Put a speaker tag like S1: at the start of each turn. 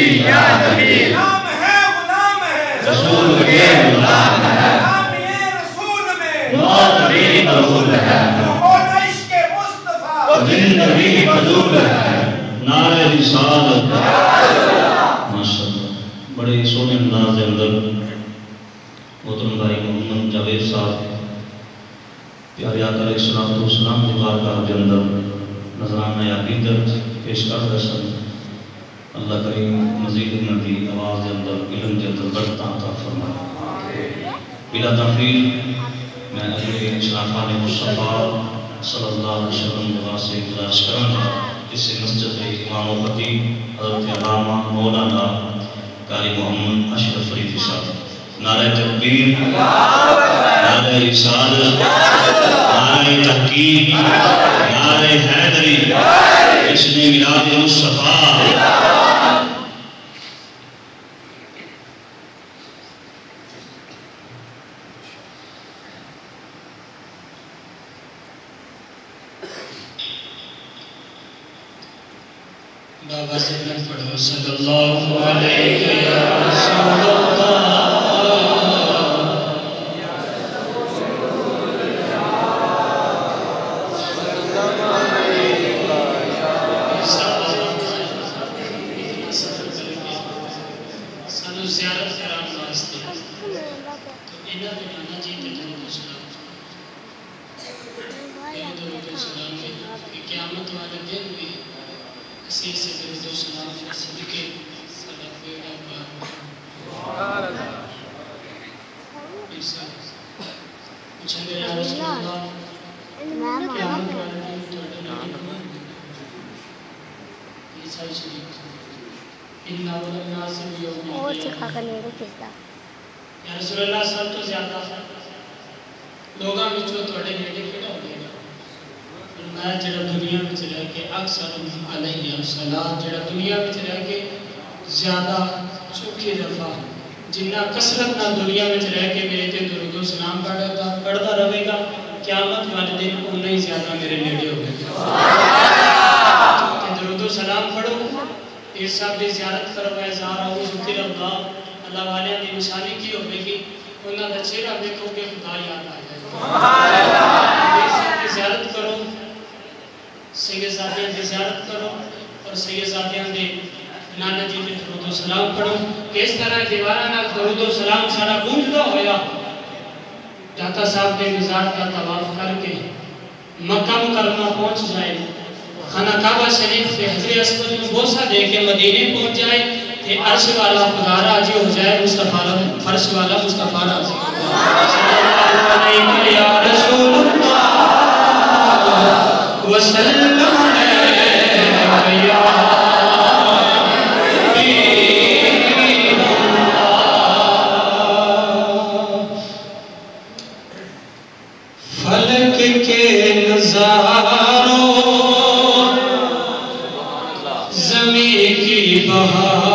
S1: نبی یا نبی غلام
S2: ہے
S3: غلام
S2: ہے۔
S1: رسول کے غلام ہے۔ غلام
S3: یہ رسول
S2: میں۔
S1: نوزبی قبول ہے۔
S2: نمود عشق مصطفیٰ۔
S1: و زندگی قبول ہے۔ نعرہ رسالت۔ ماشاءاللہ۔ بڑے سونے انداز اندر محترم بھائی محمد جعویر صاحب پیاری آقا علیہ السلام والسلام کی بارگاہ کے اندر نذرانہ عقیدت پیش کر رہے اللہ کریم مزید انہوں کی آواز کے اندر علم کے اندر بڑھتا عطا فرمائے۔ بلا تفریح میں اجلی شرافان مصطفیٰ صلی اللہ علیہ وسلم دعا سے گزارش کروں جس سے مسجد امام و خطیب حضرت علامہ مولانا قاری محمد اشرف فریدی صاحب۔ نعرہ تکبیر، نعرہ رسالت، نعرہ تحقیق، نعرہ حیدری۔ اس نے میلاد مصطفیٰ
S4: بابا سے پڑھو صلی اللہ علیہ یا رسول اللہ سانو زیارت کران واسطے تو انہاں دے نانا جی تے درود و سلام یہ درود و سلام ہے کہ قیامت والے دن بھی اسی سے درود و سلام کے صدقے سارا بیڑا پار پوچھیں گے یا رسول اللہ قیامت والے دن تواڈے نام عیسائی شریف ان اول الناس یوم
S3: اور
S4: القیامہ
S3: چکا کر نیڑے کھستا
S4: یا رسول اللہ سب تو زیادہ لوگاں وچوں تواڈے نیڑے کیڑا ہوے گا فرمایا جڑا دنیا وچ رہ کے اکثر علیہ الصلوۃ جڑا دنیا وچ رہ کے زیادہ چوکھی دفعہ جنہ کثرت نال دنیا وچ رہ کے میرے تے درود و سلام پڑھدا گا پڑھدا رہے گا، قیامت والے دن اُنہ ہی زیادہ میرے نیڑے ہوے گا تے درود و سلام پڑھو پیر صاحب دی زیارت کرو، اے زارا او ذکر اللہ اللہ والے دی نشانی کی ہوے گی؟ انہاں دا چہرہ دیکھو گے، خدا یاد آ جائے۔ گا پیر صاحب دی زیارت کرو سید زادیاں دی زیارت کرو اور سید زادیاں دے نانا جی دے درود و سلام پڑھو۔ اس طرح دیواراں نال درود و سلام سارا گونجدا ہویا۔ داتا صاحب دے مزار کا طواف کر کے مکہ مکرمہ پہنچ جائے۔ خانہ کعبہ شریف سے حضر اسود میں بوسہ دے کے مدینے پہنچ جائے۔ کہ عرش والا خدا راضی ہو جائے، مصطفیٰ فرش والا مصطفیٰ راضی۔ ہو جائے صلی اللہ علیہ یا کی